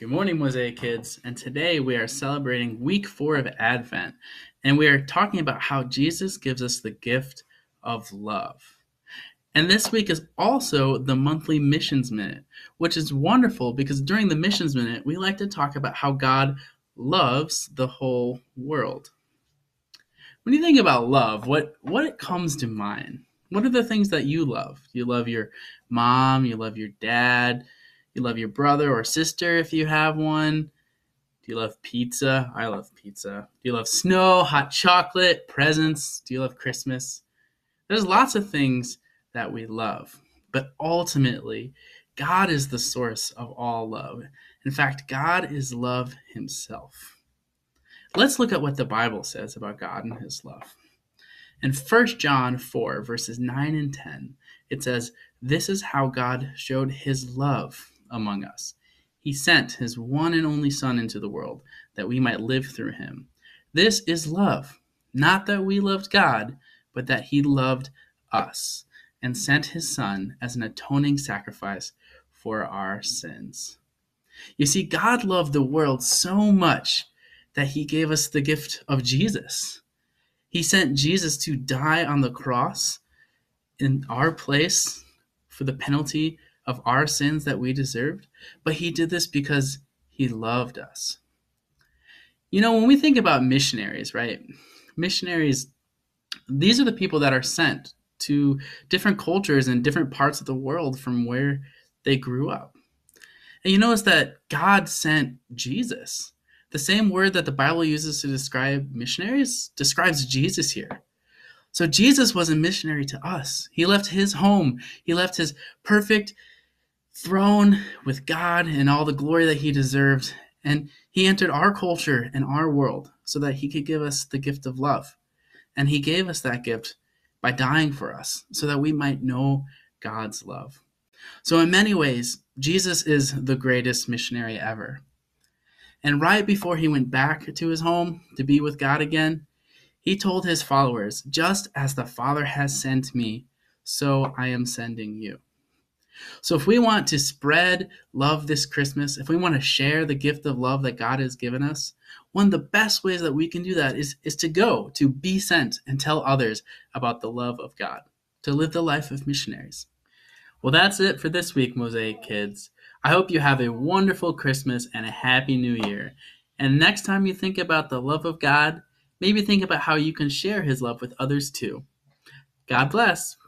Good morning, Mosaic Kids. And today we are celebrating week four of Advent. And we are talking about how Jesus gives us the gift of love. And this week is also the monthly Missions Minute, which is wonderful because during the Missions Minute, we like to talk about how God loves the whole world. When you think about love, what, what comes to mind? What are the things that you love? You love your mom, you love your dad, you love your brother or sister if you have one? Do you love pizza? I love pizza. Do you love snow, hot chocolate, presents? Do you love Christmas? There's lots of things that we love, but ultimately, God is the source of all love. In fact, God is love himself. Let's look at what the Bible says about God and his love. In 1 John 4, verses 9 and 10, it says, This is how God showed his love among us. He sent his one and only Son into the world that we might live through him. This is love, not that we loved God, but that he loved us and sent his Son as an atoning sacrifice for our sins. You see, God loved the world so much that he gave us the gift of Jesus. He sent Jesus to die on the cross in our place for the penalty of our sins that we deserved, but he did this because he loved us. You know, when we think about missionaries, right? Missionaries, these are the people that are sent to different cultures and different parts of the world from where they grew up. And you notice that God sent Jesus. The same word that the Bible uses to describe missionaries describes Jesus here. So Jesus was a missionary to us. He left his home, he left his perfect throne with God and all the glory that he deserved. And he entered our culture and our world so that he could give us the gift of love. And he gave us that gift by dying for us so that we might know God's love. So, in many ways, Jesus is the greatest missionary ever. And right before he went back to his home to be with God again, he told his followers, Just as the Father has sent me, so I am sending you. So, if we want to spread love this Christmas, if we want to share the gift of love that God has given us, one of the best ways that we can do that is, is to go, to be sent, and tell others about the love of God, to live the life of missionaries. Well, that's it for this week, Mosaic Kids. I hope you have a wonderful Christmas and a happy new year. And next time you think about the love of God, maybe think about how you can share his love with others too. God bless.